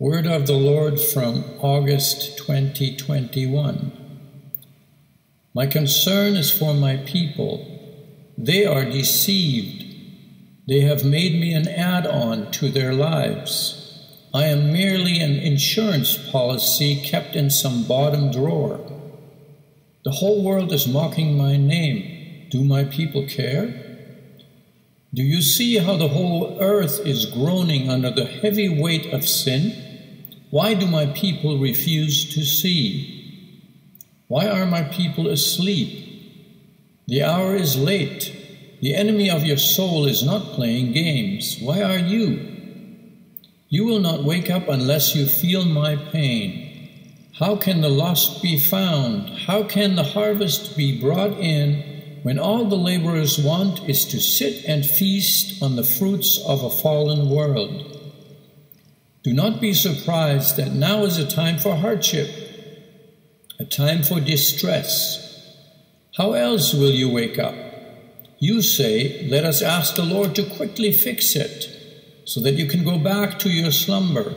Word of the Lord from August 2021. My concern is for my people. They are deceived. They have made me an add on to their lives. I am merely an insurance policy kept in some bottom drawer. The whole world is mocking my name. Do my people care? Do you see how the whole earth is groaning under the heavy weight of sin? Why do my people refuse to see? Why are my people asleep? The hour is late. The enemy of your soul is not playing games. Why are you? You will not wake up unless you feel my pain. How can the lost be found? How can the harvest be brought in when all the laborers want is to sit and feast on the fruits of a fallen world? Do not be surprised that now is a time for hardship, a time for distress. How else will you wake up? You say, Let us ask the Lord to quickly fix it, so that you can go back to your slumber.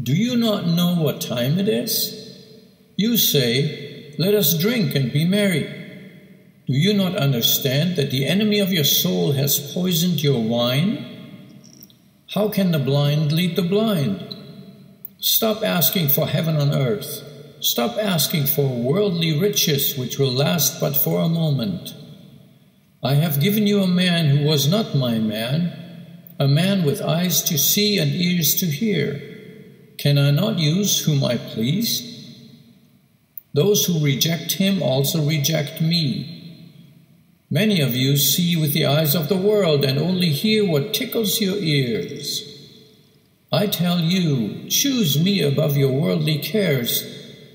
Do you not know what time it is? You say, Let us drink and be merry. Do you not understand that the enemy of your soul has poisoned your wine? How can the blind lead the blind? Stop asking for heaven on earth. Stop asking for worldly riches which will last but for a moment. I have given you a man who was not my man, a man with eyes to see and ears to hear. Can I not use whom I please? Those who reject him also reject me. Many of you see with the eyes of the world and only hear what tickles your ears. I tell you, choose me above your worldly cares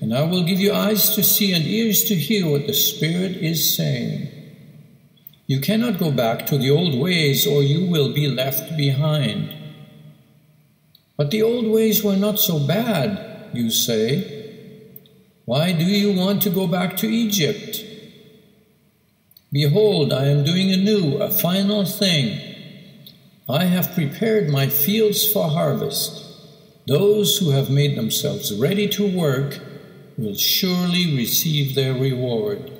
and I will give you eyes to see and ears to hear what the Spirit is saying. You cannot go back to the old ways, or you will be left behind. But the old ways were not so bad, you say. Why do you want to go back to Egypt? Behold, I am doing anew a final thing. I have prepared my fields for harvest. Those who have made themselves ready to work will surely receive their reward.